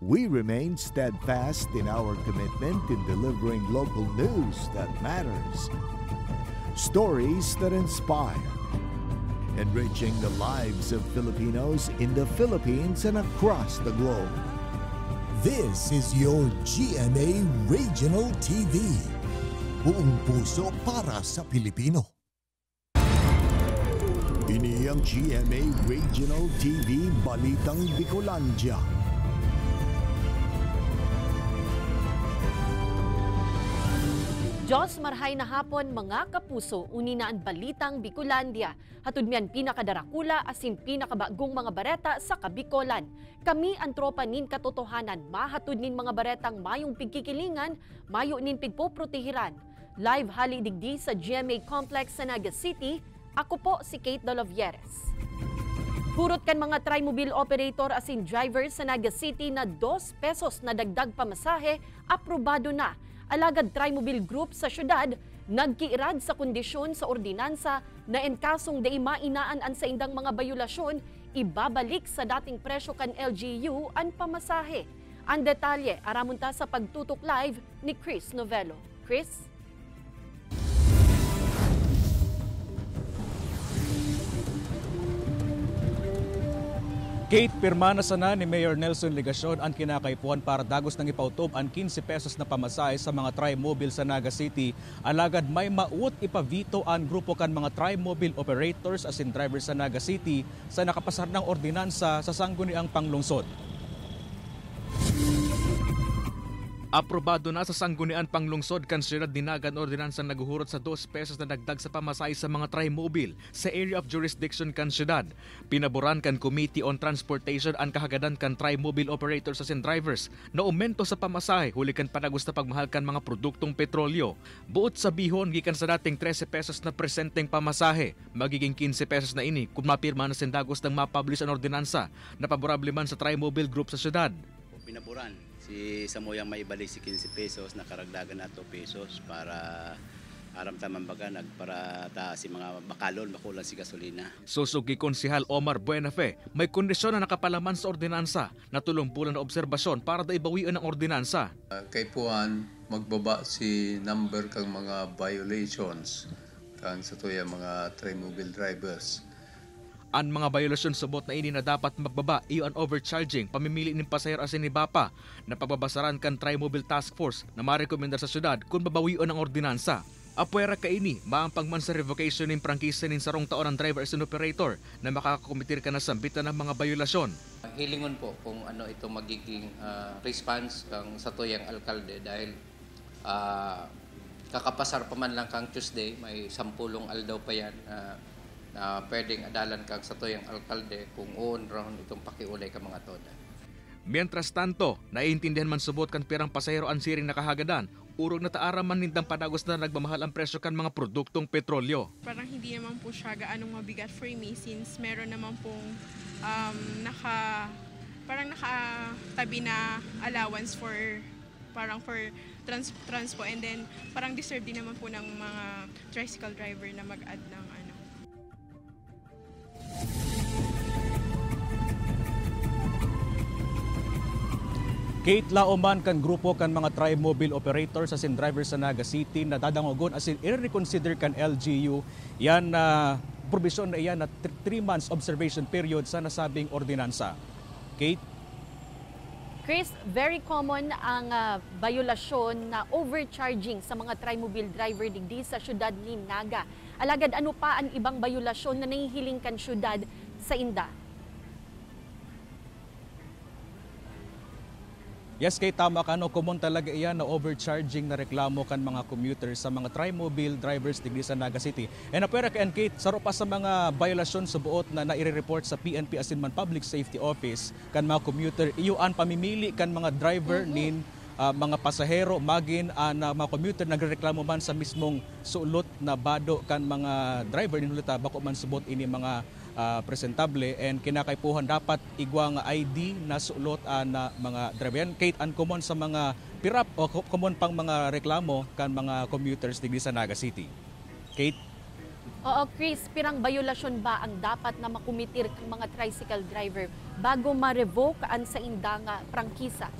We remain steadfast in our commitment in delivering local news that matters, stories that inspire, enriching the lives of Filipinos in the Philippines and across the globe. This is your GMA Regional TV. Buong puso para sa Pilipino. Ini ang GMA Regional TV Balitang Bicolandia. Diyos marhay na hapon mga kapuso, uni na ang balitang Bicolandia. Hatud miyan pinakadarakula asin pinakabagong mga bareta sa Kabikolan. Kami ang tropa nin katotohanan, mahatud nin mga baretang mayong pigkikilingan, mayo nin pigpoprotehiran. Live hali digdi sa GMA Complex sa Naga City, ako po si Kate Dolovieres. Purot kan mga trimobile operator asin driver sa Naga City na 2 pesos na dagdag pamasahe, aprobado na alagad Trimobile Group sa syudad nagkiirad sa kondisyon sa ordinansa na enkasong di mainaan an sa indang mga bayulasyon, ibabalik sa dating presyo kan LGU ang pamasahe. Ang detalye, aramunta sa pagtutok live ni Chris Novello. Chris? Kate, pirma na sana ni Mayor Nelson Legasyon ang kinakaipuan para dagos ng ipautob ang 15 pesos na pamasahe sa mga tri-mobile sa Naga City. Alagad may mauot ipavito ang grupo kan mga tri-mobile operators as in drivers sa Naga City sa nakapasar ng ordinansa sa sangguniang panglungsod. Aprobado na sa sanggunian panglungsod kan siyudad dinagan ordinansa naguhurot sa 2 pesos na dagdag sa pamasahe sa mga tri-mobile sa area of jurisdiction kan siyudad. Pinaboran kan Committee on Transportation ang kahagadan kan tri-mobile operators as in drivers na aumento sa pamasahe huli kan panagos na pagmahal kan mga produktong petrolyo. Buot sa bihon gikan sa dating 13 pesos na presenteng pamasahe, magiging 15 pesos na ini kung mapirma na sindagos ng mapublish ang ordinansa na paborable man sa tri-mobile group sa siyudad. Pinaboran si Samoyang maibalik si 15 pesos nakaragdagan na 2 pesos para aram taman baga nagpara ta si mga bakalon makulang si gasolina. Susugi Konsihal Omar Buenafe, may kondisyon na nakapalaman sa ordinansa na tulong-pulan na obserbasyon para da ibawian ang ordinansa. Uh, kay Puan, magbaba si number kang mga violations kang sa tuya mga tri-mobile drivers. Ang mga violasyon subot na ini na dapat magbaba iyo ang overcharging pamimili ng pasahero asin ni Bapa na pagbabasaran kan Tri-Mobile Task Force na marekomendar sa syudad kung babawion ang ordinansa. Apwera ka ini, maampang man sa revocation ng prangkisa ng sarong taon ng driver as an operator na makakakomitir ka na sambitan ng mga violasyon. Hilingon po kung ano ito magiging uh, response kang sa tuyang alkalde dahil uh, kakapasar pa man lang kang Tuesday, may sampulong aldaw pa yan. Uh, na pwedeng adalan kag sa toyang alkalde kung uon ron itong pakiulay ka mga toda. Mientras tanto, naiintindihan man subot kan pirang pasahero ang siring nakahagadan, urog na taara man nindang padagos na nagmamahal ang presyo kan mga produktong petrolyo. Parang hindi naman po siya gaanong mabigat for me since meron naman pong um, naka parang nakatabi na allowance for parang for trans, transpo and then parang deserve din naman po ng mga tricycle driver na mag-add ng Kate Laoman kan grupo kan mga tri-mobile operators as in drivers sa Naga City na dadangogon as in i-reconsider kan LGU yan na uh, provision na iyan na 3 months observation period sa nasabing ordinansa. Kate? Chris, very common ang uh, violasyon na overcharging sa mga tri-mobile driver digdi sa syudad ni Naga. Alagad ano pa ang ibang violasyon na nahihiling kan syudad sa Inda? Yes, kay tama ka, no, common talaga iyan na overcharging na reklamo kan mga commuters sa mga tri-mobile drivers digdi sa Naga City. And apera kay Kate, saro pa sa mga violasyon sa buot na naire-report sa PNP Asinman Public Safety Office kan mga commuter, iyuan pamimili kan mga driver mm-hmm. nin uh, mga pasahero magin uh, na mga commuter nagrereklamo man sa mismong sulot na bado kan mga driver ninulita bako man subot ini mga uh, presentable and kinakaipuhan dapat igwa nga ID na sulot uh, na mga driver. Yan, Kate, uncommon sa mga pirap o common pang mga reklamo kan mga commuters digdi sa Naga City. Kate? Oo, Chris, pirang violasyon ba ang dapat na makumitir ng mga tricycle driver bago ma-revoke ang sa indanga prangkisa.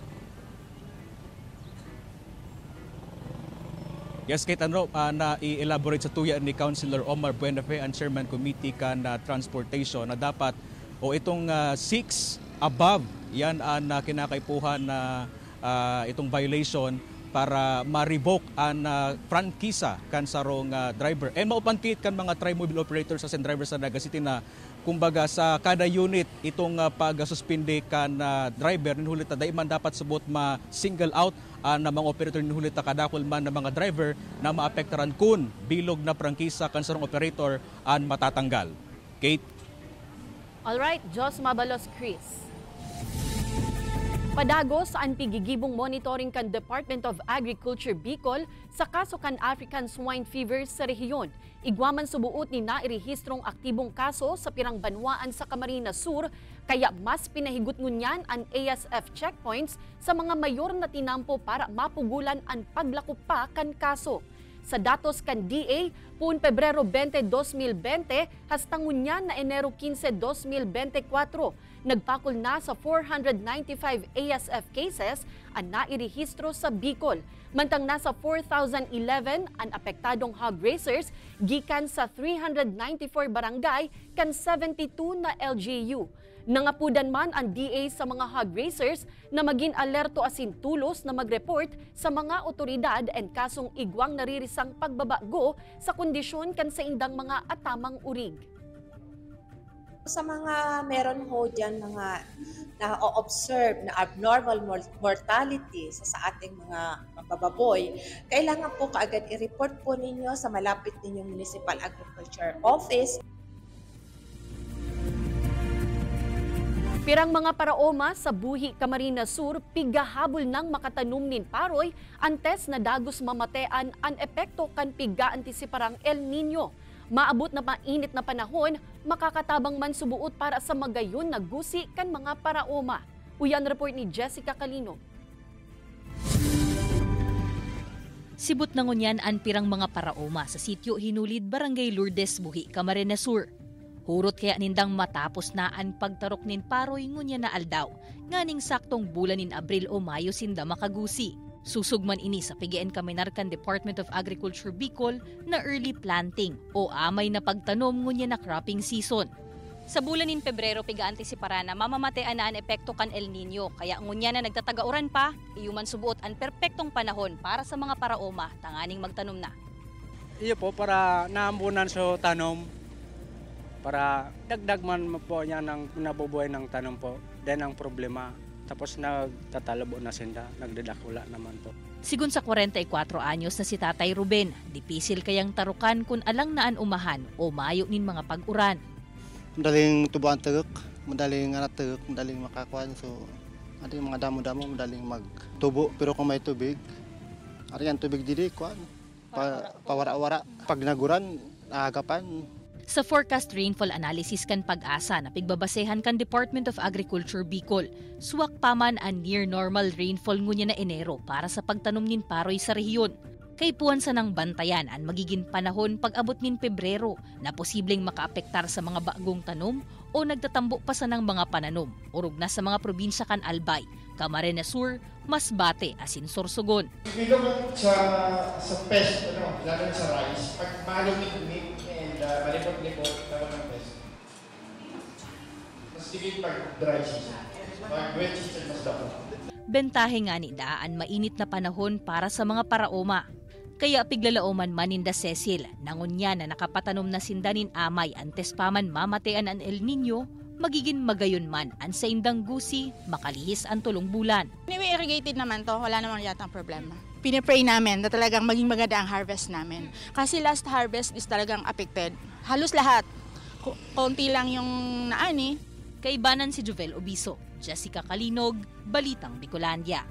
Yes, Kate Anro, uh, na i-elaborate sa tuya ni Councilor Omar Buenafe, ang Chairman Committee ka na Transportation na dapat o itong 6 uh, above yan ang uh, kinakaipuhan na uh, itong violation para ma-revoke ang uh, prangkisa kan sarong uh, driver. And maupangkit kan mga tri-mobile operators sa drivers sa Naga City na kumbaga sa kada unit itong uh, pag-suspinde kan uh, driver nihulit na daiman dapat subot ma single out uh, na mga operator nihulit na kadakol man na mga driver na maapektaran kun bilog na prangkisa kan sarong operator an matatanggal. Kate? Alright, Jos Mabalos Chris. Padagos ang pigigibong monitoring kan Department of Agriculture Bicol sa kaso kan African swine fever sa rehiyon. Igwaman subuot ni nairehistrong aktibong kaso sa pirang banwaan sa Camarines Sur kaya mas pinahigot ngunyan ang ASF checkpoints sa mga mayor na tinampo para mapugulan ang paglakop pa kan kaso. Sa datos kan DA, pun Pebrero 20, 2020, hastang ngunyan na Enero 15, 2024, nagpakol na sa 495 ASF cases ang nairehistro sa Bicol. Mantang nasa 4,011 ang apektadong hog racers gikan sa 394 barangay kan 72 na LGU. Nangapudan man ang DA sa mga hog racers na maging alerto asin tulos na mag-report sa mga otoridad and kasong igwang naririsang pagbabago sa kondisyon kan sa indang mga atamang urig sa mga meron ho dyan mga na-observe na abnormal mortality sa, sa ating mga mabababoy, kailangan po kaagad i-report po ninyo sa malapit ninyong Municipal Agriculture Office. Pirang mga paraoma sa Buhi, Camarines Sur, pigahabol ng makatanom nin paroy, antes na dagos mamatean ang epekto kan piga antisiparang El Nino. Maabot na mainit na panahon, makakatabang man subuot para sa magayon na gusi kan mga paraoma. Uyan report ni Jessica Calino. Sibot na ngunyan ang pirang mga paraoma sa sityo Hinulid, Barangay Lourdes, Buhi, Camarines Sur. Hurot kaya nindang matapos na ang pagtarok nin paroy ngunya na aldaw, nganing saktong bulan nin Abril o Mayo sinda makagusi. Susugman ini sa PGN Kaminarkan Department of Agriculture Bicol na early planting o amay na pagtanom ngunya na cropping season. Sa bulan nin Pebrero pigaanti si Parana mamamatean na ang epekto kan El Nino kaya ngunya na nagtatagauran pa iyuman subuot ang perpektong panahon para sa mga paraoma tanganing magtanom na. Iyo po para naambunan so tanom para dagdag man po niya ng nabubuhay ng tanom po. Then ang problema tapos nagtatalabo na sinda, nagdadakula naman po. Sigun sa 44 anyos na si Tatay Ruben, dipisil kayang tarukan kung alang naan umahan o mayo nin mga pag-uran. Madaling tubuan tagok, madaling anak tagok, madaling makakuan. So, yung mga damo-damo, madaling magtubo. Pero kung may tubig, ari ang tubig dili, kuan, pa, pawara-wara. Pag naguran, agapan, sa forecast rainfall analysis kan pag-asa na pigbabasehan kan Department of Agriculture Bicol, suwak pa man ang near normal rainfall ngunya na Enero para sa pagtanom nin paroy sa rehiyon. Kay puwan sa nang bantayan ang magiging panahon pag-abot nin Pebrero na posibleng makaapektar sa mga bagong tanom o nagtatambo pa sa ng mga pananom urog na sa mga probinsya kan Albay, Camarines Sur, Masbate, asin Sorsogon. Bilog sa sa pest, ano, lalo sa rice, pag malumig-umig, uh, malikot-likot naman ng pest. Mas sige pag dry season. Pag wet season, mas dako. Bentahe nga ni daan mainit na panahon para sa mga paraoma. Kaya piglalauman maninda Cecil, nangunya na nakapatanom na sindanin amay antes paman mamatean ang El Nino, magiging magayon man ang sa indang gusi, makalihis ang tulong bulan. Anyway, irrigated naman to, wala naman yata ang problema pinipray namin na talagang maging maganda ang harvest namin. Kasi last harvest is talagang affected. Halos lahat. Konti lang yung naani. Kaibanan si Jovel Obiso, Jessica Kalinog, Balitang Bicolandia.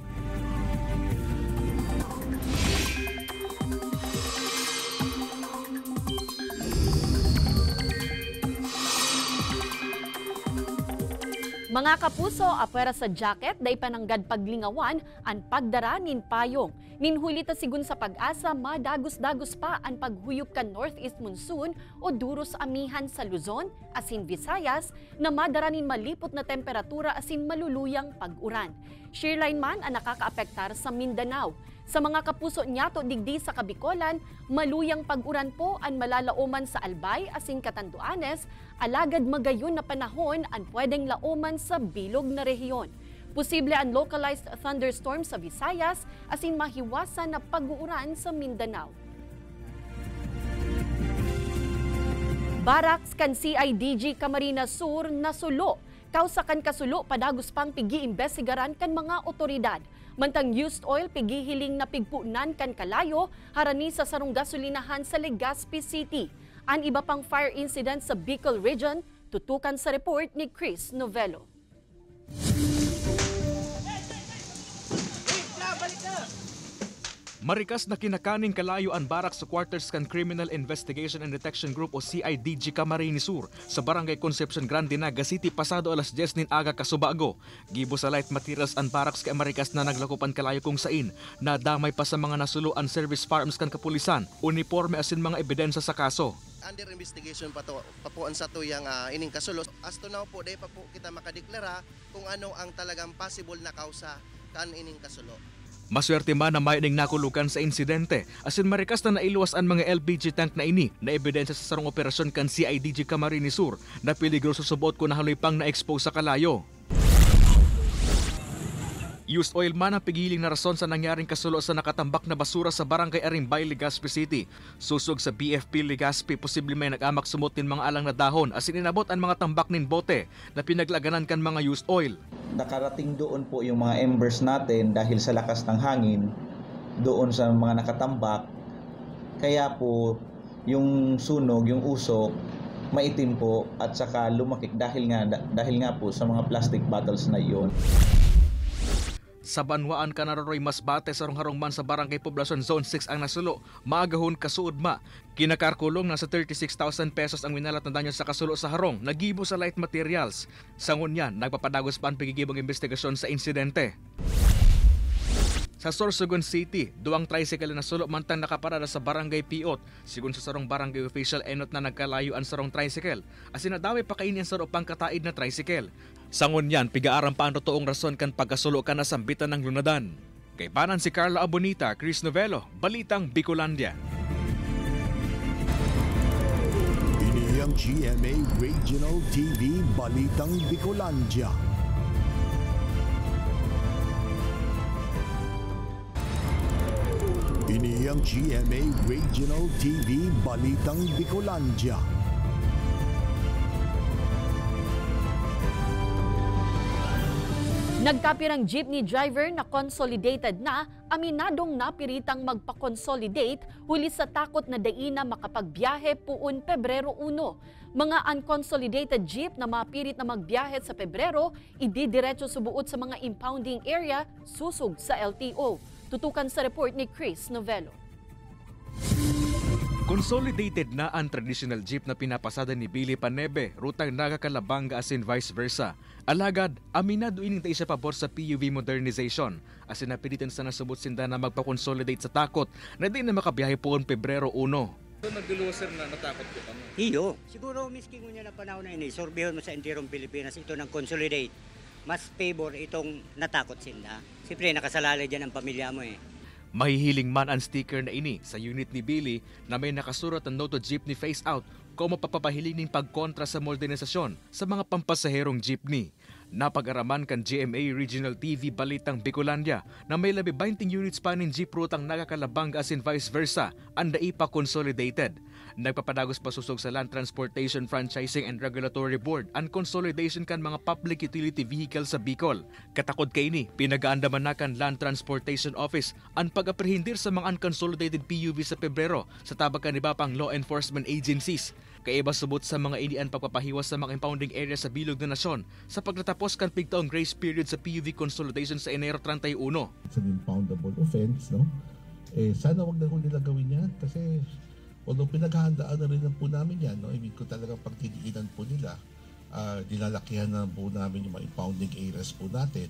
Mga kapuso, apwera sa jacket, day pananggad paglingawan, an pagdara nin payong. Ninhuli ta sigun sa pag-asa, madagos-dagos pa ang paghuyop kan northeast monsoon o duros amihan sa Luzon, asin Visayas, na madara nin malipot na temperatura asin maluluyang pag-uran. Shearline man ang nakakaapektar sa Mindanao. Sa mga kapuso niyato digdi sa Kabikolan, maluyang pag-uran po ang malalauman sa Albay asin Katanduanes, alagad magayon na panahon ang pwedeng lauman sa bilog na rehiyon. Posible ang localized thunderstorm sa Visayas asin mahiwasan na pag-uuran sa Mindanao. Barracks kan CIDG Camarines Sur nasulo. Kausakan kasulo padagos pang pigi-imbestigaran kan mga otoridad. Mantang used oil pigihiling na pigpunan kan kalayo harani sa sarong gasolinahan sa Legazpi City. Ang iba pang fire incident sa Bicol Region, tutukan sa report ni Chris Novello. Marikas na kinakaning kalayo ang barak sa quarters kan Criminal Investigation and Detection Group o CIDG Camarines Sur sa Barangay Concepcion Grande, Naga City pasado alas 10 nin aga kasubago. Gibo sa light materials ang baraks kay Marikas na naglakupan kalayo kung sain na damay pa sa mga nasuluan service farms kan kapulisan, uniforme asin mga ebidensya sa kaso. under investigation pa to papuan sa tuyang uh, ining kasulo. As to now po, day pa po kita makadeklara kung ano ang talagang possible na kausa kan ining kasulo. Maswerte man na may nakulukan sa insidente. Asin marikas na nailuwas ang mga LPG tank na ini na ebidensya sa sarong operasyon kan CIDG Camarines Sur na piligro sa subot ko na haloy pang na-expose sa kalayo. Used oil man ang pigiling na rason sa nangyaring kasulo sa nakatambak na basura sa barangay Arimbay, Legazpi City. Susog sa BFP Legazpi, posible may nag-amak sumutin mga alang na dahon asin inabot ang mga tambak nin bote na pinaglaganan kan mga used oil. nakarating doon po yung mga embers natin dahil sa lakas ng hangin doon sa mga nakatambak. Kaya po yung sunog, yung usok, maitim po at saka lumakik dahil nga dahil nga po sa mga plastic bottles na iyon. Sa Banwaan Kanararoy mas bate sa harong man sa Barangay Poblacion Zone 6 ang nasulo. Maagahon kasuod ma. Kinakarkulong na sa 36,000 pesos ang winalat na danyo sa kasulo sa harong. Nagibo sa light materials. Sangon yan, nagpapadagos pa ang pagigibong investigasyon sa insidente. Sa Sorsogon City, duwang tricycle na sulo mantang nakaparada sa barangay Piot. Sigun sa sarong barangay official enot na nagkalayo ang sarong tricycle. Asin nadawi pa kainin ang sarong pangkataid na tricycle. Sangon yan, pigaaram pa ang totoong rason kan pagkasulo ka na sambitan ng lunadan. Kay panan si Carla Abonita, Chris Novello, Balitang Bicolandia. Ini ang GMA Regional TV Balitang Bicolandia. Ini ang GMA Regional TV Balitang Bicolandia. Nagkapirang jeepney driver na consolidated na, aminadong napiritang magpa-consolidate huli sa takot na daina makapagbiyahe puun Pebrero 1. Mga unconsolidated jeep na mapirit na magbiyahe sa Pebrero, ididiretso subuot sa mga impounding area, susug sa LTO. Tutukan sa report ni Chris Novello. Consolidated na ang traditional jeep na pinapasada ni Billy Panebe, rutang Naga Calabanga asin vice versa. Alagad, aminado ining tayo sa pabor sa PUV modernization. Asin napilitan sa nasubot sinda na magpa-consolidate sa takot na di na makabiyahe po Pebrero 1. So nagduluwa sir na natakot ko kami. Iyo. Siguro miski ngunyan na panahon na ini, sorbihon mo sa entirong Pilipinas ito ng consolidate. Mas favor itong natakot sinda. Siyempre nakasalalay dyan ang pamilya mo eh. Mahihiling man ang sticker na ini sa unit ni Billy na may nakasurat ang Noto Jeepney Face Out kung mapapapahiling ng pagkontra sa modernisasyon sa mga pampasaherong jeepney. Napag-araman kan GMA Regional TV Balitang Bicolandia na may labi 20 units pa ng jeep route ang nakakalabanga asin vice versa, ang daipa consolidated. Nagpapadagos pasusog sa Land Transportation Franchising and Regulatory Board ang consolidation kan mga public utility vehicle sa Bicol. Katakod kay ini, pinagaandaman na kan Land Transportation Office ang pag-aprehendir sa mga unconsolidated PUV sa Pebrero sa tabakan ni Bapang law enforcement agencies. Kaiba subot sa mga inian pagpapahiwas sa mga impounding area sa bilog na nasyon sa pagtatapos kan pigtaong grace period sa PUV consolidation sa Enero 31. It's an impoundable offense, no? Eh, sana wag na ho nila gawin yan kasi although pinaghahandaan na rin po namin yan, no? I mean, kung talagang pagtitiinan po nila, uh, dinalakihan na po namin yung mga impounding areas po natin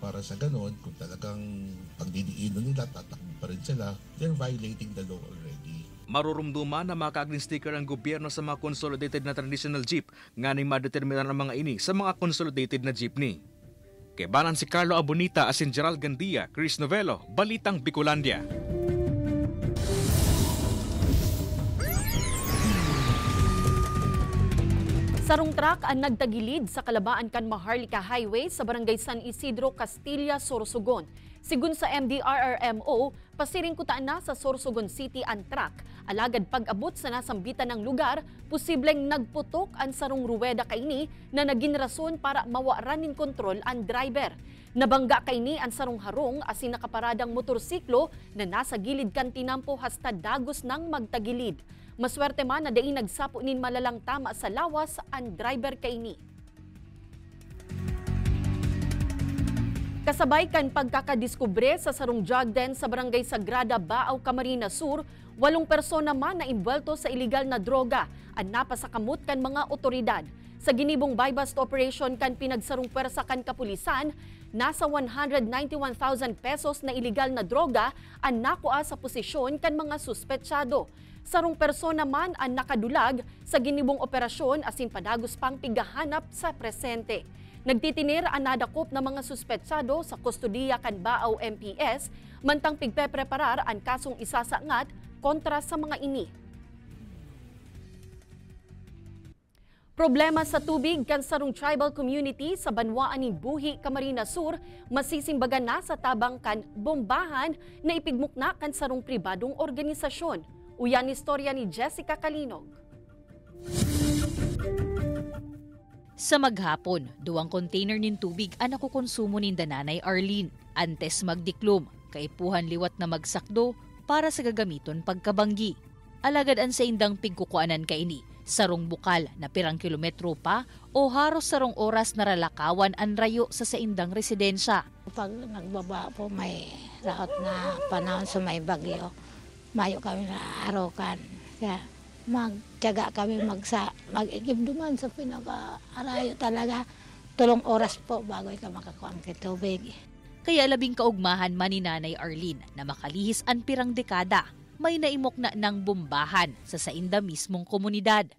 para sa ganon, kung talagang pagdidiinan nila, tatakbo pa rin sila, they're violating the law already. Marurumduman na makagling sticker ang gobyerno sa mga consolidated na traditional jeep nga ni madeterminan ang mga ini sa mga consolidated na jeepney. Kay banan si Carlo Abonita asin Gerald Gandia, Chris Novello, Balitang Bicolandia. Sarong truck ang nagtagilid sa kalabaan kan Maharlika Highway sa barangay San Isidro, Castilla, Sorsogon. Sigun sa MDRRMO, pasiring kutaan na sa Sorsogon City ang truck. Alagad pag-abot sa nasambitan ng lugar, posibleng nagputok ang sarong ruweda kaini na naging rason para mawaranin kontrol ang driver. Nabangga kaini ang sarong harong asin nakaparadang motorsiklo na nasa gilid kan tinampo hasta dagos ng magtagilid. Maswerte man na daing nagsapo nin malalang tama sa lawas ang driver kaini. Kasabay kan pagkakadiskubre sa sarong drug den sa barangay Sagrada, Baaw, Camarines Sur, walong persona man na imbwelto sa illegal na droga ang napasakamot kan mga otoridad. Sa ginibong buy-bust operation kan pinagsarong pwersa kan kapulisan, nasa 191,000 pesos na illegal na droga ang nakuha sa posisyon kan mga suspetsyado. Sarong persona man ang nakadulag sa ginibong operasyon asin padagos pang pigahanap sa presente. Nagtitinir ang nadakop na mga suspetsado sa kustodiya kan Baaw MPS, mantang pigpepreparar ang kasong isasangat kontra sa mga ini. Problema sa tubig kan sarong tribal community sa Banwaan ni Buhi, Camarines Sur, masisimbagan na sa tabang kan bombahan na ipigmukna kan sarong pribadong organisasyon. Uyan istorya ni Jessica Kalinog. Sa maghapon, duwang container nin tubig ang nakukonsumo ni Dananay Arlene. Antes magdiklom, kaipuhan liwat na magsakdo para sa gagamiton pagkabanggi. Alagad ang sa indang pigkukuanan kaini, sarong bukal na pirang kilometro pa o haros sarong oras na ralakawan ang rayo sa saindang residensya. Pag nagbaba po may raot na panahon sa may bagyo, mayo kami na arokan. Kaya magtiyaga kami magsa, mag-igibduman sa pinaka-arayo talaga. Tulong oras po bago ka makakuha ng tubig. Kaya labing kaugmahan man ni Nanay Arlene na makalihis ang pirang dekada, may naimok na ng bombahan sa sainda mismong komunidad.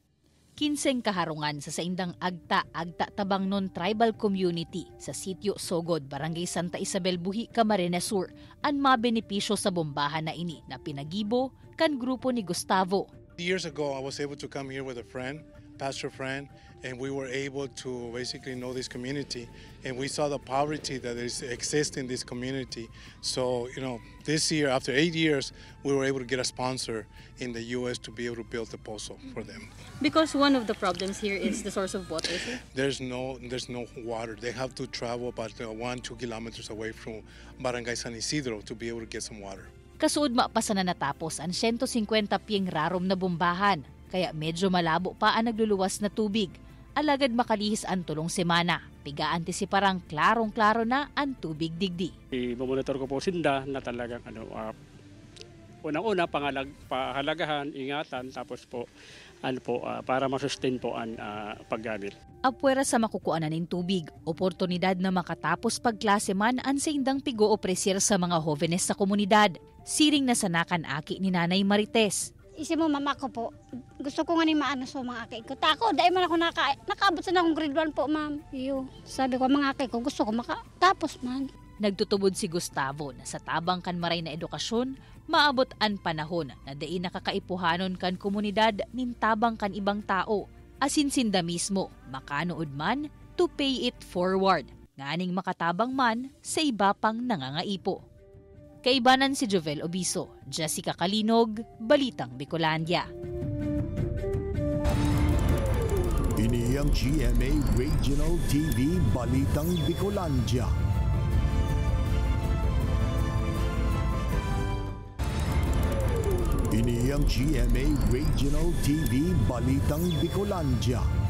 Kinseng kaharungan sa saindang Agta-Agta Tabangnon Tribal Community sa sitio Sogod, Barangay Santa Isabel Buhi, Camarines Sur ang mabenepisyo sa bombahan na ini na pinagibo kan grupo ni Gustavo. Years ago, I was able to come here with a friend, pastor friend, and we were able to basically know this community and we saw the poverty that is, exists in this community. So, you know, this year, after eight years, we were able to get a sponsor in the U.S. to be able to build the pozo for them. Because one of the problems here is the source of water, sir? There's no, there's no water. They have to travel about uh, one, two kilometers away from Barangay San Isidro to be able to get some water. Kasuod mapasa na natapos ang 150 piyeng rarom na bombahan, kaya medyo malabo pa ang nagluluwas na tubig. Alagad makalihis ang tulong semana. Piga antisiparang klarong-klaro na ang tubig digdi. I-monitor ko po sinda na talagang ano, uh, unang-una pangalag, pahalagahan, ingatan, tapos po ano po uh, para masustain po ang uh, paggamit. Apwera sa makukuanan ng tubig, oportunidad na makatapos pagklase man ang sa indang pigo o presyer sa mga hovenes sa komunidad. Siring na sanakan aki ni Nanay Marites. Isi mo mama ko po, gusto ko nga ni maano sa mga aki ko. Tako, dahil man ako naka, nakaabot sa na akong grade 1 po ma'am. Iyo, sabi ko mga aki ko, gusto ko makatapos man. Nagtutubod si Gustavo na sa tabang kan maray na edukasyon, maabot an panahon na dai nakakaipuhanon kan komunidad nin tabang kan ibang tao. Asinsinda mismo, makanood man to pay it forward. Nganing makatabang man sa iba pang nangangaipo. Kaibanan si Jovel Obiso, Jessica Kalinog, Balitang Bicolandia. Ini ang GMA Regional TV Balitang Bicolandia. Ini ang GMA Regional TV Balitang Bicolandia.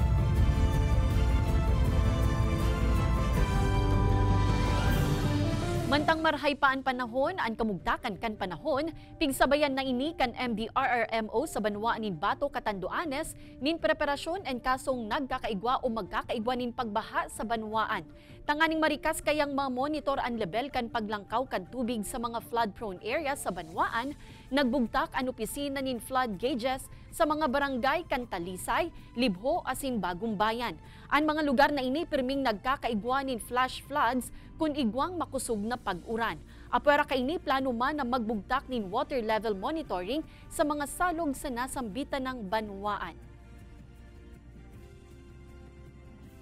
Mantang marhay pa ang panahon, ang kamugtakan kan panahon, pigsabayan na ini kan MDRRMO sa banwa nin Bato Katanduanes, nin preparasyon and kasong nagkakaigwa o magkakaigwa nin pagbaha sa banwaan. Tanganing marikas kayang ma-monitor ang level kan paglangkaw kan tubig sa mga flood-prone area sa banwaan, nagbugtak ang opisina nin flood gauges sa mga barangay kan Talisay, Libho asin Bagong Bayan. Ang mga lugar na ini pirming nagkakaigwa nin flash floods kung igwang makusog na pag-uran. Apwera kaini plano man na magbugtak nin water level monitoring sa mga salog sa nasambitan ng banwaan.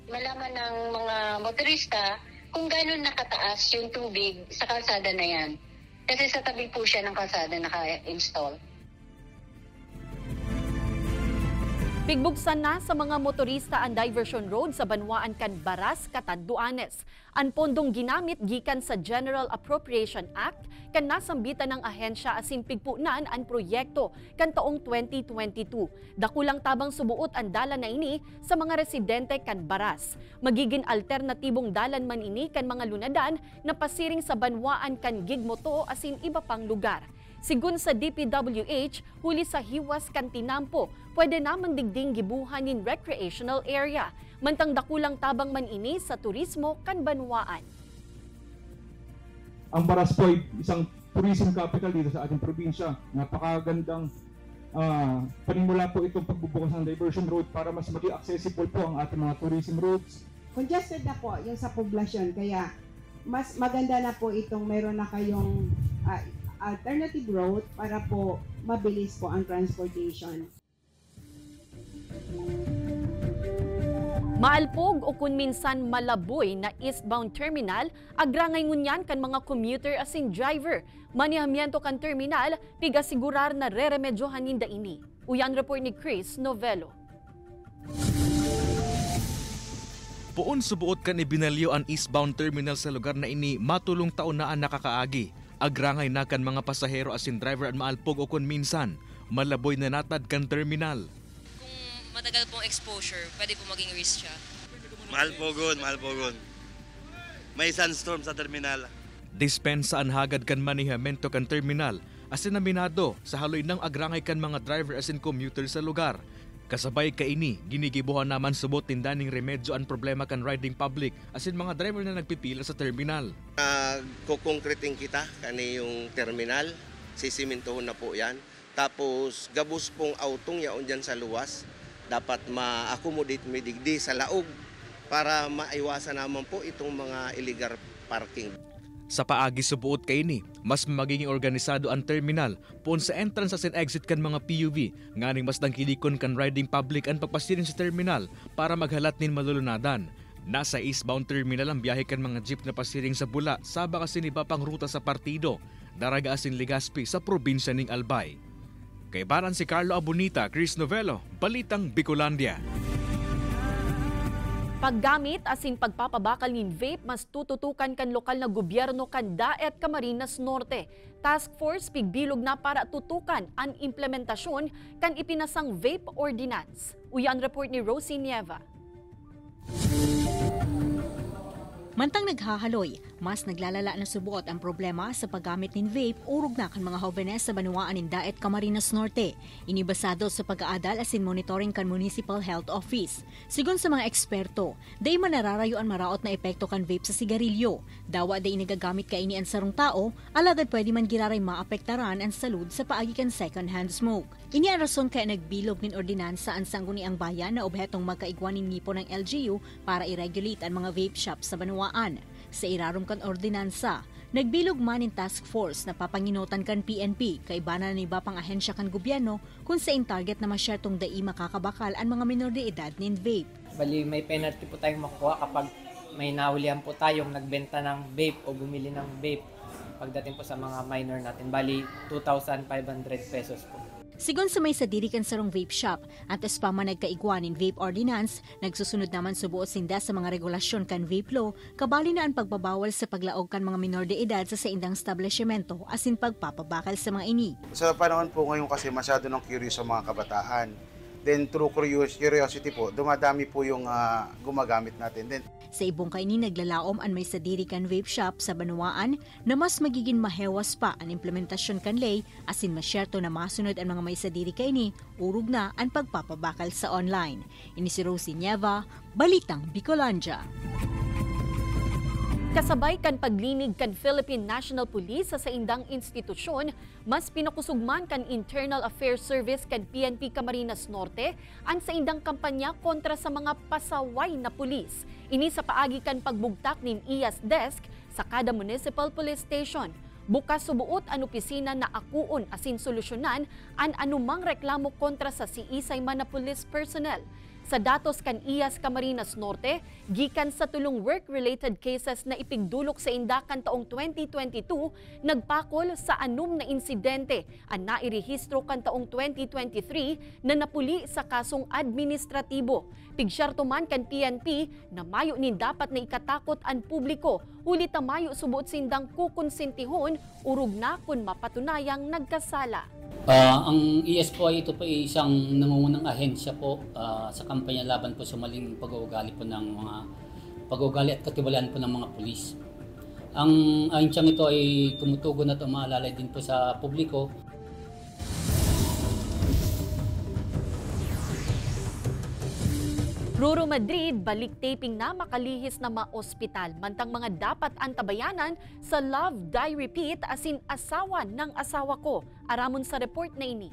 malaman ng mga motorista kung gano'n nakataas yung tubig sa kalsada na yan. Kasi sa tabi po siya ng kalsada naka-install. Pigbuksan na sa mga motorista ang diversion road sa Banwaan kan Baras, Catanduanes. Ang pondong ginamit gikan sa General Appropriation Act kan nasambitan ng ahensya asin pigpunan ang proyekto kan taong 2022. Dakulang tabang subuot ang dalan na ini sa mga residente kan Baras. Magiging alternatibong dalan man ini kan mga lunadan na pasiring sa Banwaan kan Gigmoto asin iba pang lugar. Sigun sa DPWH, huli sa Hiwas Kantinampo, pwede namang digding gibuhan in recreational area. Mantang dakulang tabang man ini sa turismo kan banwaan. Ang Baras po ay isang tourism capital dito sa ating probinsya. Napakagandang uh, panimula po itong pagbubukas ng diversion road para mas maging accessible po ang ating mga tourism roads. Congested na po yung sa poblasyon kaya mas maganda na po itong meron na kayong uh, alternative route para po mabilis po ang transportation. Maalpog o kung minsan malaboy na eastbound terminal, agrangay ngunyan kan mga commuter asin driver. Manihamiento kan terminal, pigasigurar na re-remedyohan ninda ini. Uyan report ni Chris Novello. Puon subuot kan ibinalyo ang eastbound terminal sa lugar na ini matulong taon na ang nakakaagi. Agrangay na kan mga pasahero asin driver at maalpog o kun minsan, malaboy na natad kan terminal. Kung matagal pong exposure, pwede po maging risk siya. Mahal po gun, mahal po gun. May sunstorm sa terminal. Dispensa ang hagad kan manihamento kan terminal asin naminado sa haloy ng agrangay kan mga driver asin commuter sa lugar. Kasabay ka ini, ginigibuhan naman subot tindaning remedyo ang problema kan riding public asin mga driver na nagpipila sa terminal. Uh, kukongkreting kita kani yung terminal, sisimintohon na po yan. Tapos gabos pong autong yaon dyan sa luwas, dapat ma-accommodate midigdi sa laog para maiwasan naman po itong mga illegal parking. Sa paagi subuot kay ni, mas magiging organisado ang terminal pun sa entrance and exit kan mga PUV, nganing mas dangkilikon kan riding public ang pagpasirin sa terminal para maghalat nin malulunadan. Nasa eastbound terminal ang biyahe kan mga jeep na pasiring sa Bula, saba kasi ni pang ruta sa partido, daraga asin Ligaspi sa probinsya ning Albay. Kay Baran si Carlo Abunita, Chris Novello, Balitang Bicolandia. Paggamit asin pagpapabakal nin vape mas tututukan kan lokal na gobyerno kan Daet Camarines Norte. Task Force pigbilog na para tutukan ang implementasyon kan ipinasang vape ordinance. Uyan report ni Rosie Nieva. Mantang naghahaloy, mas naglalala na subuot ang problema sa paggamit ng vape urog na kan mga hovenes sa Banuaan ng Daet Camarines Norte. Inibasado sa pag-aadal asin monitoring kan Municipal Health Office. Sigon sa mga eksperto, day manararayo ang maraot na epekto kan vape sa sigarilyo. Dawa day nagagamit ka ini ang sarong tao, alagad pwede man giraray maapektaran ang salud sa paagi kan second-hand smoke. Ini ang rason kaya nagbilog nin ordinansa ang sangguni ang bayan na obhetong magkaigwanin nipo ng LGU para i-regulate ang mga vape shops sa Banuaan. Sa irarom kan ordinansa, nagbilog man in task force na papanginotan kan PNP kay bana ni iba pang ahensya kan gobyerno kung sa in target na masyertong dai makakabakal ang mga minor de edad nin vape. Bali may penalty po tayong makukuha kapag may nahulihan po tayong nagbenta ng vape o bumili ng vape pagdating po sa mga minor natin. Bali 2,500 pesos po. Sigon sa may sadiri kan sarong vape shop, antes pa man nagkaigwanin vape ordinance, nagsusunod naman subuot sinda sa mga regulasyon kan vape law, kabali na ang pagbabawal sa paglaog kan mga minor de edad sa saindang establishmento asin pagpapabakal sa mga ini. Sa panahon po ngayon kasi masyado nang curious sa mga kabataan. Then through curios- curiosity po, dumadami po yung ah, gumagamit natin. Then Sa ibong kaini naglalaom an may sadiri kan vape shop sa Banwaan na mas magiging mahewas pa ang implementasyon kan lay asin masyerto na masunod ang mga may sadiri kaini urog na ang pagpapabakal sa online. Ini si Rosie Nieva, Balitang Bicolandia. Kasabay kan paglinig kan Philippine National Police sa saindang institusyon, mas pinakusugman kan Internal Affairs Service kan PNP Camarines Norte ang saindang kampanya kontra sa mga pasaway na pulis. Ini sa paagi kan pagbugtak nin IAS desk sa kada municipal police station. Bukas subuot ang opisina na akuon asin solusyonan ang anumang reklamo kontra sa siisay man na police personnel. Sa datos kan IAS Camarines Norte, gikan sa tulong work-related cases na ipigdulok sa Indakan taong 2022, nagpakol sa anum na insidente ang nairehistro kan taong 2023 na napuli sa kasong administratibo. Pigsyarto man kan PNP na mayo ni dapat na ikatakot ang publiko, huli tamayo subuot sindang kukonsentihon urog na kun mapatunayang nagkasala. Ah, ang ES po ay ito po ay isang nangungunang ahensya po ah, sa kampanya laban po sa maling pag-uugali po ng mga pag-uugali at katiwalaan po ng mga pulis. Ang ahensyang ito ay tumutugon at umaalalay din po sa publiko Ruro Madrid, balik taping na makalihis na ma-ospital. Mantang mga dapat antabayanan sa Love, Die, Repeat asin asawa ng asawa ko. Aramon sa report na ini.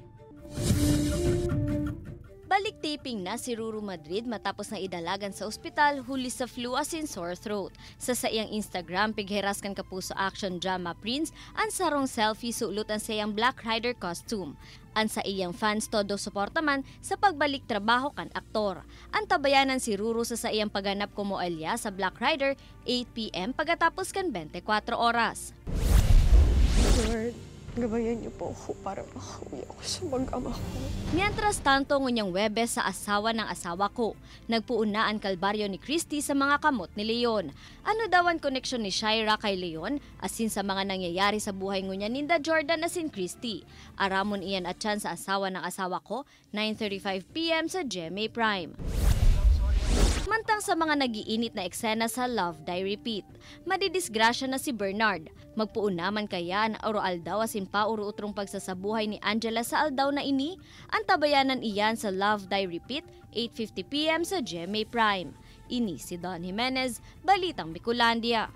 Balik taping na si Ruru Madrid matapos na idalagan sa ospital huli sa flu asin sore throat. Sa saiyang Instagram, pigheras kan kapuso action drama Prince, ang sarong selfie suulot ang sayang Black Rider costume. Ang sa iyang fans todo suporta man sa pagbalik trabaho kan aktor. Ang tabayanan si Ruru sa sa iyang pagganap como Elia sa Black Rider 8pm pagkatapos kan 24 oras. Lord, gabayan niyo po ako para makauwi ako sa mag-ama ko. Mientras tanto, ngunyang Webes sa asawa ng asawa ko. Nagpuuna ang kalbaryo ni Christy sa mga kamot ni Leon. Ano daw ang koneksyon ni Shaira kay Leon asin sa mga nangyayari sa buhay ngunya ninda Jordan asin Christy. Aramon iyan at chan sa asawa ng asawa ko, 9.35pm sa GMA Prime. Mantang sa mga nagiinit na eksena sa Love, Die, Repeat, madidisgrasya na si Bernard. Magpuunaman kaya na oro aldaw asin pa uro utrong pagsasabuhay ni Angela sa aldaw na ini, ang tabayanan iyan sa Love, Die, Repeat, 8.50pm sa GMA Prime. Ini si Don Jimenez, Balitang Bicolandia.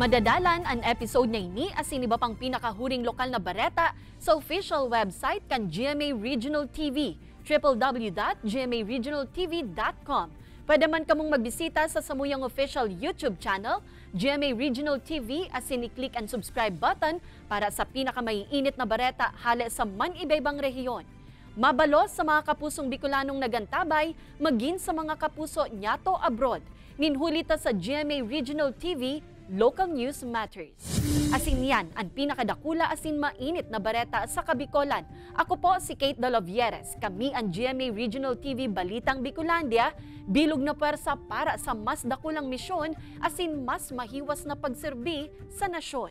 Madadalan ang episode na ini asin iba pang pinakahuring lokal na bareta sa official website kan GMA Regional TV www.gmaregionaltv.com. Pwede man kamong magbisita sa samuyang official YouTube channel, GMA Regional TV, asin i-click ang subscribe button para sa pinakamaiinit na bareta hale sa man ibaybang rehiyon. Mabalos sa mga kapusong Bicolanong nagantabay, maging sa mga kapuso nyato abroad. Ninhulita sa GMA Regional TV, Local News Matters. Asin yan ang pinakadakula asin mainit na bareta sa Kabikolan. Ako po si Kate Dolovieres. Kami ang GMA Regional TV Balitang Bicolandia, bilog na pwersa para sa mas dakulang misyon asin mas mahiwas na pagserbi sa nasyon.